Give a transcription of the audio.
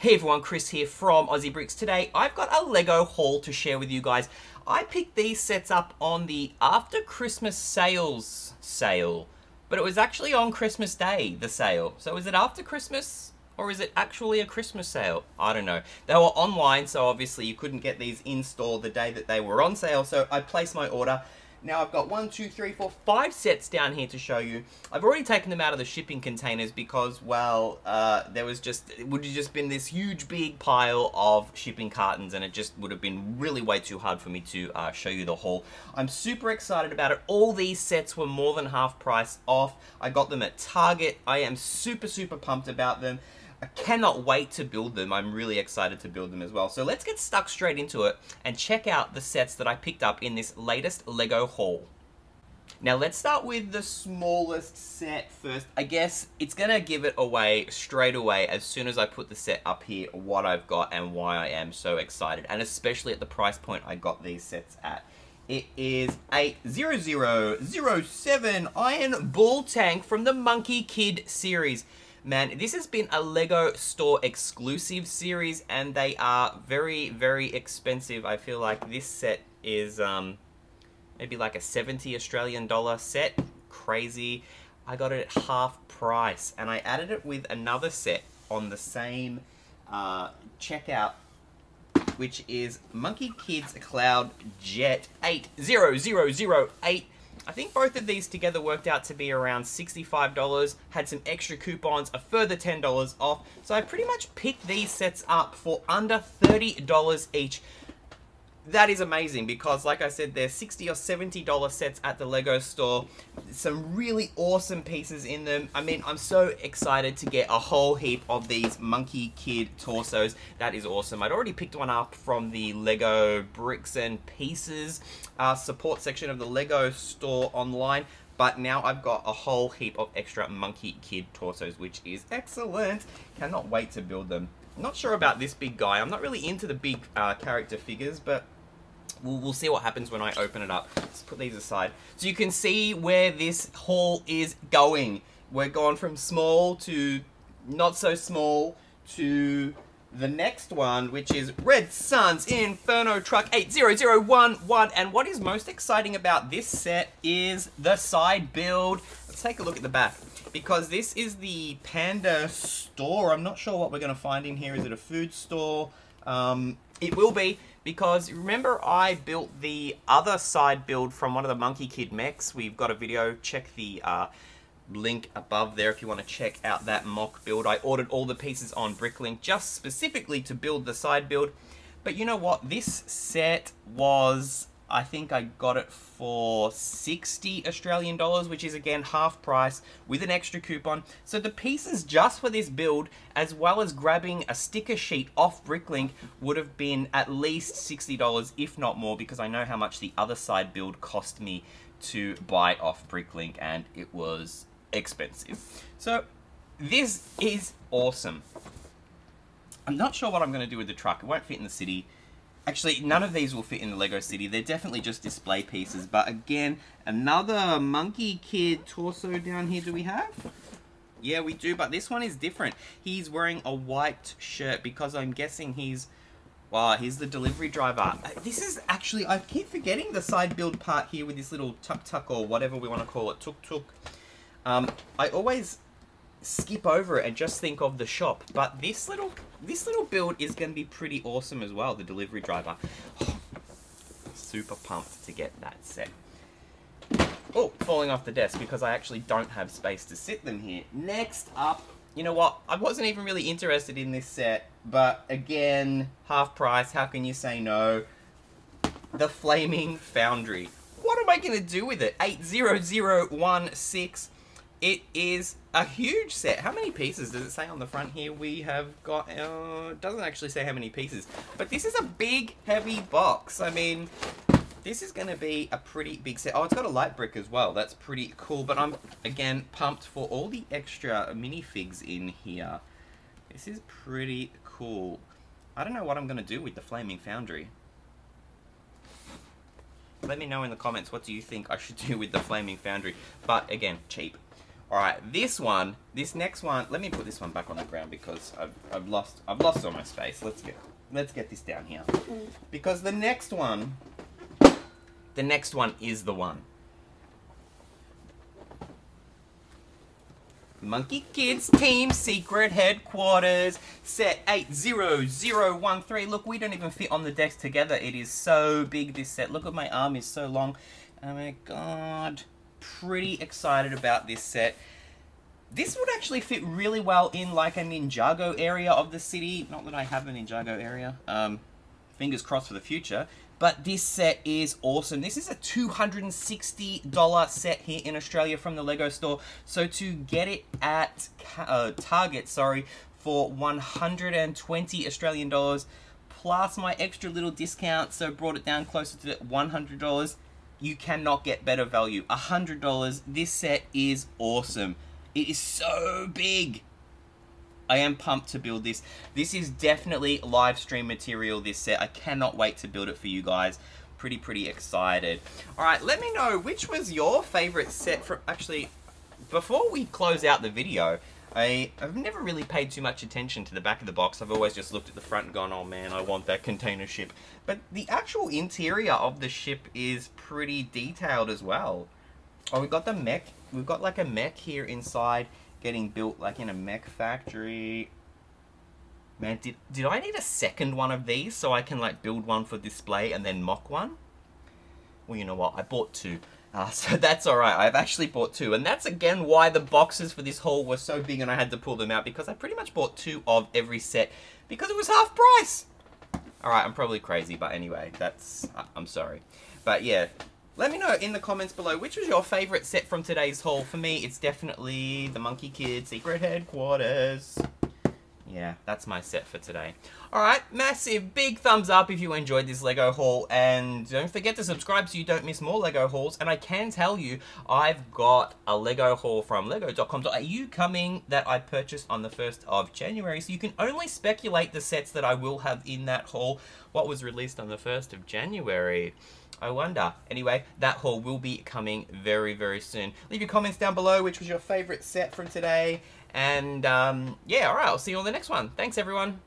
Hey everyone, Chris here from Aussie Bricks. Today I've got a Lego haul to share with you guys. I picked these sets up on the after Christmas sales sale, but it was actually on Christmas Day, the sale. So is it after Christmas or is it actually a Christmas sale? I don't know. They were online, so obviously you couldn't get these in store the day that they were on sale, so I placed my order now I've got one, two, three, four, five sets down here to show you. I've already taken them out of the shipping containers because, well, uh, there was just, it would have just been this huge big pile of shipping cartons and it just would have been really way too hard for me to uh, show you the haul. I'm super excited about it. All these sets were more than half price off. I got them at Target. I am super, super pumped about them. I cannot wait to build them. I'm really excited to build them as well. So let's get stuck straight into it and check out the sets that I picked up in this latest LEGO haul. Now let's start with the smallest set first. I guess it's to give it away straight away as soon as I put the set up here, what I've got and why I am so excited. And especially at the price point I got these sets at. It is a 0007 Iron Bull Tank from the Monkie Kid series. Man, this has been a LEGO store exclusive series and they are very, very expensive. I feel like this set is um, maybe like a 70 Australian dollar set. Crazy. I got it at half price and I added it with another set on the same uh, checkout which is Monkie Kids Cloud Jet 80008 I think both of these together worked out to be around $65, had some extra coupons, a further $10 off, so I pretty much picked these sets up for under $30 each that is amazing because like I said they're 60 or 70 dollar sets at the Lego store. Some really awesome pieces in them. I mean I'm so excited to get a whole heap of these monkie kid torsos. That is awesome. I'd already picked one up from the Lego bricks and pieces uh, support section of the Lego store online but now I've got a whole heap of extra monkie kid torsos which is excellent. Cannot wait to build them not sure about this big guy. I'm not really into the big uh, character figures, but we'll, we'll see what happens when I open it up. Let's put these aside. So you can see where this haul is going. We're going from small to not so small to the next one, which is Red Son's Inferno Truck 80011. And what is most exciting about this set is the side build. Let's take a look at the back. Because this is the Panda store. I'm not sure what we're going to find in here. Is it a food store? Um, it will be because remember I built the other side build from one of the Monkie Kid mechs. We've got a video. Check the uh, link above there if you want to check out that MOC build. I ordered all the pieces on Bricklink just specifically to build the side build. But you know what? This set was I think I got it for 60 Australian dollars, which is again half price with an extra coupon. So the pieces just for this build, as well as grabbing a sticker sheet off Bricklink, would have been at least $60, if not more, because I know how much the other side build cost me to buy off Bricklink, and it was expensive. So this is awesome. I'm not sure what I'm going to do with the truck. It won't fit in the city. Actually, none of these will fit in the Lego City. They're definitely just display pieces. But again, another Monkie Kid torso down here do we have? Yeah, we do, but this one is different. He's wearing a white shirt because I'm guessing he's... Wow, he's the delivery driver. Uh, this is actually... I keep forgetting the side build part here with this little tuk-tuk or whatever we want to call it. Tuk-tuk. Um, I always skip over it and just think of the shop. But this little this little build is going to be pretty awesome as well, the delivery driver. Oh, super pumped to get that set. Oh, falling off the desk because I actually don't have space to sit them here. Next up, you know what? I wasn't even really interested in this set, but again, half price, how can you say no? The Flaming Foundry. What am I going to do with it? 80016 it is a huge set. How many pieces does it say on the front here? We have got, uh, doesn't actually say how many pieces. But this is a big, heavy box. I mean, this is going to be a pretty big set. Oh, it's got a light brick as well. That's pretty cool. But I'm, again, pumped for all the extra minifigs in here. This is pretty cool. I don't know what I'm going to do with the Flaming Foundry. Let me know in the comments what do you think I should do with the Flaming Foundry. But, again, cheap. All right, this one, this next one. Let me put this one back on the ground because I've, I've lost I've lost all my space. Let's get let's get this down here because the next one, the next one is the one. Monkie Kids Team Secret Headquarters Set 80013. Look, we don't even fit on the decks together. It is so big, this set. Look at my arm is so long. Oh my god. Pretty excited about this set. This would actually fit really well in like a Ninjago area of the city. Not that I have a Ninjago area. Um, fingers crossed for the future. But this set is awesome. This is a $260 set here in Australia from the LEGO store. So to get it at uh, Target, sorry, for 120 Australian dollars, plus my extra little discount, so brought it down closer to $100, you cannot get better value. $100, this set is awesome. It is so big. I am pumped to build this. This is definitely live stream material, this set. I cannot wait to build it for you guys. Pretty, pretty excited. All right, let me know which was your favorite set from... Actually, before we close out the video, I, I've never really paid too much attention to the back of the box. I've always just looked at the front and gone, oh man, I want that container ship. But the actual interior of the ship is pretty detailed as well. Oh, we've got the mech. We've got like a mech here inside getting built like in a mech factory. Man, did, did I need a second one of these so I can like build one for display and then mock one? Well, you know what? I bought two. Uh, so that's alright. I've actually bought two. And that's again why the boxes for this haul were so big and I had to pull them out because I pretty much bought two of every set because it was half price. Alright, I'm probably crazy, but anyway, that's... I'm sorry. But yeah, let me know in the comments below which was your favourite set from today's haul. For me, it's definitely the Monkie Kid Secret Headquarters. Yeah, that's my set for today. Alright, massive big thumbs up if you enjoyed this LEGO haul. And don't forget to subscribe so you don't miss more LEGO hauls. And I can tell you, I've got a LEGO haul from lego.com.au coming that I purchased on the 1st of January. So you can only speculate the sets that I will have in that haul. What was released on the 1st of January? I wonder. Anyway, that haul will be coming very, very soon. Leave your comments down below which was your favourite set from today. And um, yeah, alright, I'll see you on the next one. Thanks, everyone.